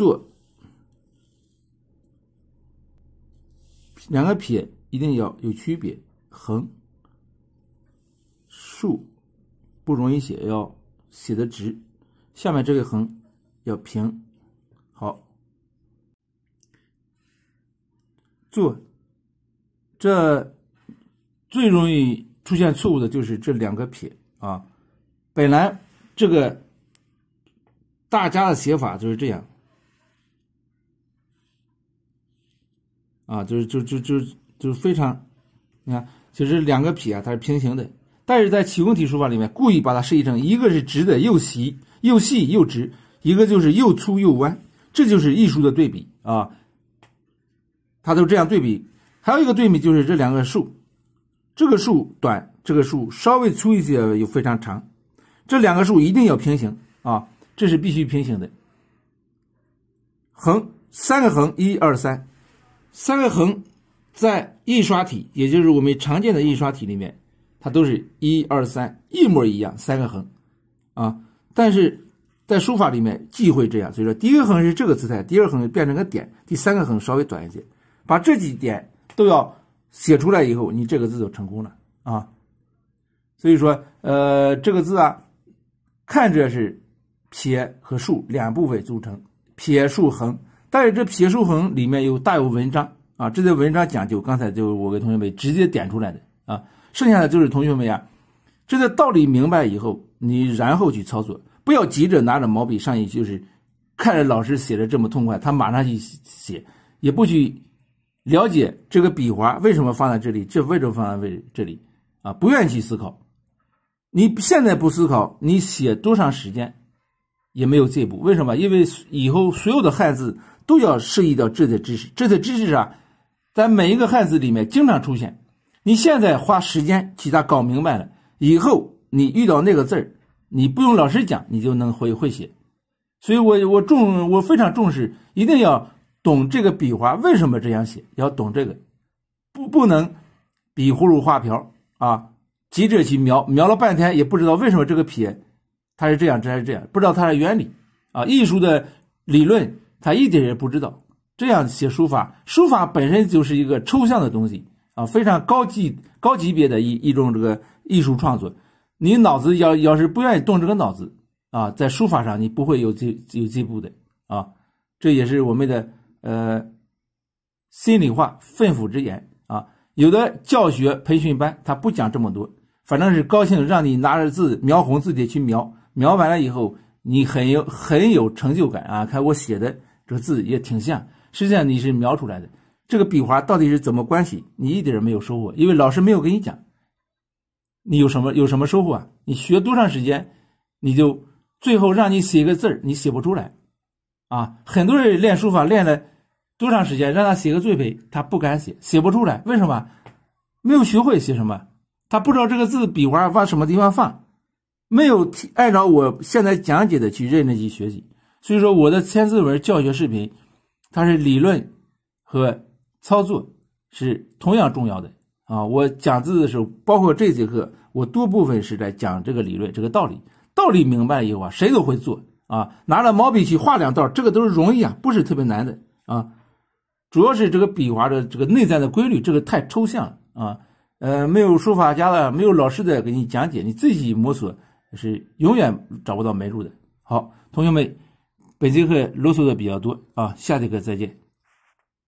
做两个撇一定要有区别，横竖不容易写，要写的直。下面这个横要平，好做。这最容易出现错误的就是这两个撇啊。本来这个大家的写法就是这样啊，就是就就就就非常，你看，其实两个撇啊，它是平行的，但是在启功体书法里面故意把它设计成一个是直的又细。又细又直，一个就是又粗又弯，这就是艺术的对比啊。它都这样对比，还有一个对比就是这两个竖，这个竖短，这个竖稍微粗一些又非常长，这两个竖一定要平行啊，这是必须平行的。横三个横，一二三，三个横在印刷体，也就是我们常见的印刷体里面，它都是一二三一模一样，三个横啊。但是在书法里面忌讳这样，所以说第一个横是这个姿态，第二横变成个点，第三个横稍微短一些，把这几点都要写出来以后，你这个字就成功了啊。所以说，呃，这个字啊，看着是撇和竖两部分组成，撇竖横，但是这撇竖横里面有大有文章啊，这些文章讲究，刚才就我给同学们直接点出来的啊，剩下的就是同学们呀，这个道理明白以后，你然后去操作。不要急着拿着毛笔上去，就是看着老师写的这么痛快，他马上去写，也不去了解这个笔划为什么放在这里，这为什么放在位这里啊？不愿意去思考。你现在不思考，你写多长时间也没有进步。为什么？因为以后所有的汉字都要涉及到这些知识，这些知识啊，在每一个汉字里面经常出现。你现在花时间去它搞明白了，以后你遇到那个字儿。你不用老师讲，你就能会会写，所以我我重我非常重视，一定要懂这个笔画为什么这样写，要懂这个，不不能笔葫芦画瓢啊，急着去描描了半天也不知道为什么这个撇它是这样，这还是这样，不知道它的原理啊，艺术的理论他一点也不知道，这样写书法，书法本身就是一个抽象的东西啊，非常高级高级别的一一种这个艺术创作。你脑子要要是不愿意动这个脑子啊，在书法上你不会有进有进步的啊，这也是我们的呃心里话肺腑之言啊。有的教学培训班他不讲这么多，反正是高兴让你拿着字描红字体去描，描完了以后你很有很有成就感啊，看我写的这个字也挺像，实际上你是描出来的，这个笔画到底是怎么关系，你一点没有收获，因为老师没有跟你讲。你有什么有什么收获啊？你学多长时间，你就最后让你写个字儿，你写不出来，啊，很多人练书法练了多长时间，让他写个最配，他不敢写，写不出来，为什么？没有学会写什么，他不知道这个字笔画往什么地方放，没有按照我现在讲解的去认真去学习，所以说我的千字文教学视频，它是理论和操作是同样重要的。啊，我讲字的时候，包括这节课，我多部分是在讲这个理论、这个道理。道理明白以后啊，谁都会做啊。拿着毛笔去画两道，这个都是容易啊，不是特别难的啊。主要是这个笔画的这个内在的规律，这个太抽象了啊。呃，没有书法家的，没有老师的给你讲解，你自己摸索是永远找不到门路的。好，同学们，本节课啰嗦的比较多啊，下节课再见。